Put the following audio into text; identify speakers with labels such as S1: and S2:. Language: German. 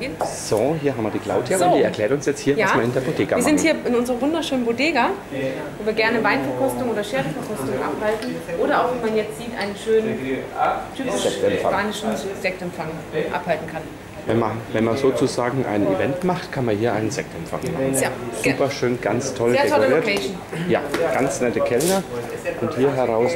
S1: Gehen?
S2: So, hier haben wir die Claudia
S1: So.
S2: und die erklärt uns jetzt hier, was wir in der Bodega
S1: wir sind hier in unserer wunderschönen Bodega, wo wir gerne Weinverkostung oder Sherryverkostung abhalten. Oder auch, wie man jetzt sieht, einen schönen typischen spanischen Sektempfang abhalten kann.
S2: Wenn man, wenn man sozusagen ein Event macht, kann man hier einen Sektempfang machen.
S1: Ja,
S2: Super schön, ganz toll
S1: Sehr tolle. Location.
S2: Ja, ganz nette Kellner. Und hier
S3: heraus.